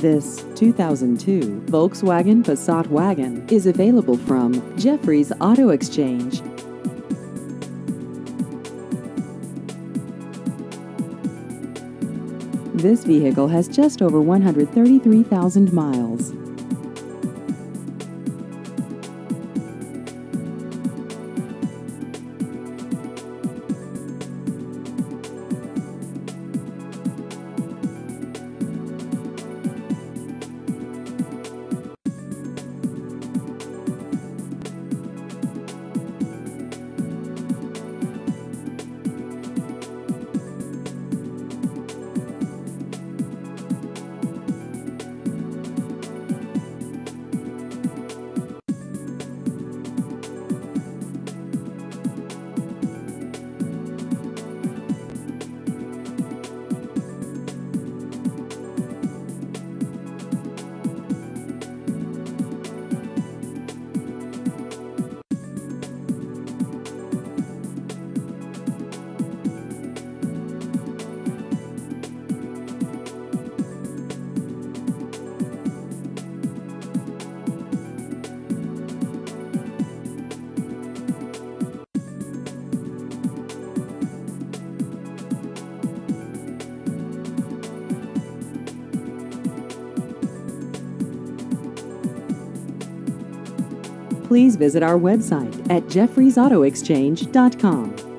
This 2002 Volkswagen Passat wagon is available from Jeffrey's Auto Exchange. This vehicle has just over 133,000 miles. Please visit our website at jeffreysautoexchange.com.